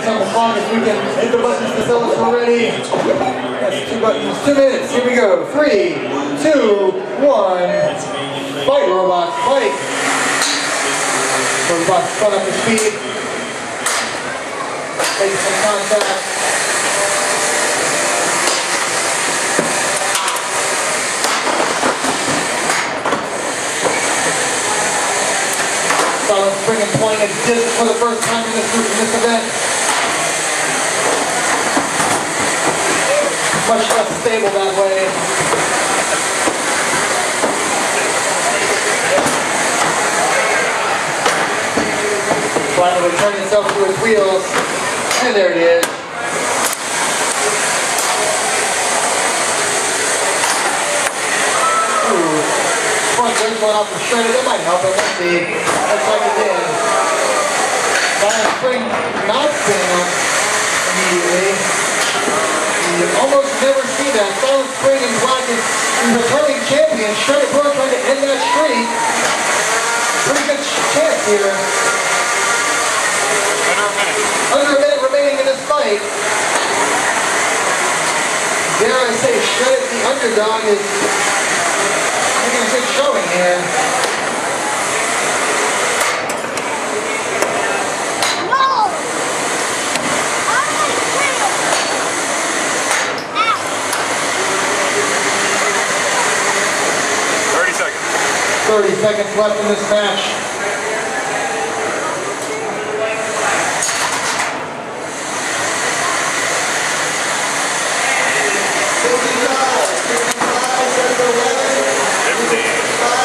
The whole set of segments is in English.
minutes on the clock. If we can hit the buttons to tell us we're ready. That's two buttons, two minutes. Here we go. Three, two, one. Fight, robots, fight. Robots spun up to speed. Make some contact. Silent Spring employing a disc for the first time in this, in this event. Much less stable that way. Finally return itself to its wheels. And there it is. Ooh. Front wing going off the shredder. That might help it. Let's see. Looks like it did. Silent Spring not spinning up immediately. You almost never see that. Silent Spring and Black is the returning champion. Shreddit Bro trying to end that streak. Pretty good chance here. Under a minute remaining in this fight. Dare I say, Shreddit the underdog is making a good showing here. 30 seconds left in this match.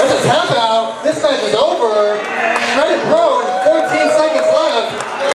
This is happening.